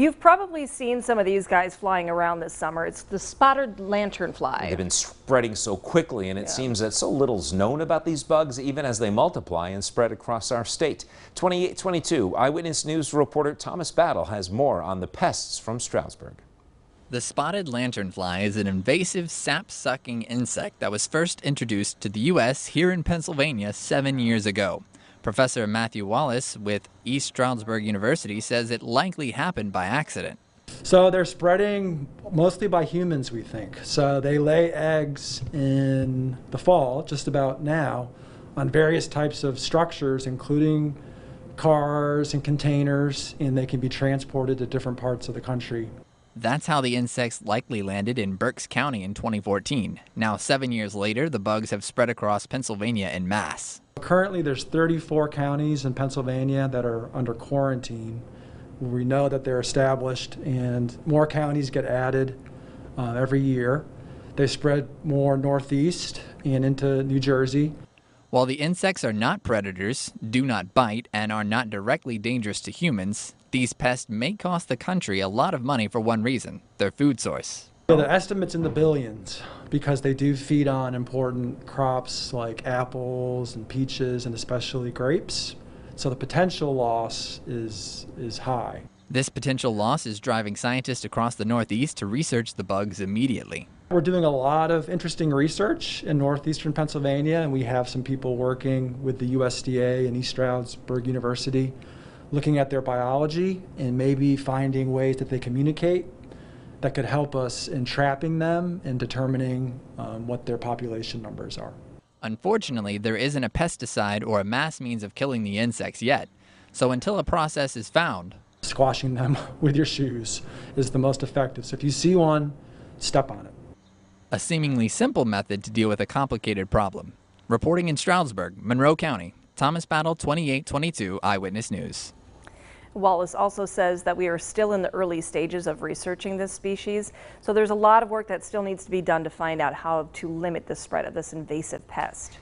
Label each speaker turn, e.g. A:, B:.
A: You've probably seen some of these guys flying around this summer. It's the spotted lanternfly.
B: They've been spreading so quickly, and it yeah. seems that so little's known about these bugs, even as they multiply and spread across our state. 2822 Eyewitness News reporter Thomas Battle has more on the pests from Stroudsburg.
C: The spotted lanternfly is an invasive sap-sucking insect that was first introduced to the U.S. here in Pennsylvania seven years ago. Professor Matthew Wallace with East Stroudsburg University says it likely happened by accident.
D: So they're spreading mostly by humans, we think. So they lay eggs in the fall, just about now, on various types of structures, including cars and containers, and they can be transported to different parts of the country.
C: That's how the insects likely landed in Berks County in 2014. Now, seven years later, the bugs have spread across Pennsylvania en masse.
D: Currently, there's 34 counties in Pennsylvania that are under quarantine. We know that they're established, and more counties get added uh, every year. They spread more northeast and into New Jersey.
C: While the insects are not predators, do not bite, and are not directly dangerous to humans, these pests may cost the country a lot of money for one reason their food source.
D: So The estimate's in the billions because they do feed on important crops like apples and peaches and especially grapes. So the potential loss is, is high.
C: This potential loss is driving scientists across the Northeast to research the bugs immediately.
D: We're doing a lot of interesting research in northeastern Pennsylvania, and we have some people working with the USDA and East Stroudsburg University looking at their biology and maybe finding ways that they communicate that could help us in trapping them and determining um, what their population numbers are.
C: Unfortunately, there isn't a pesticide or a mass means of killing the insects yet. So until a process is found,
D: squashing them with your shoes is the most effective. So if you see one, step on it.
C: A seemingly simple method to deal with a complicated problem. Reporting in Stroudsburg, Monroe County, Thomas Battle 2822 Eyewitness News.
A: Wallace also says that we are still in the early stages of researching this species, so there's a lot of work that still needs to be done to find out how to limit the spread of this invasive pest.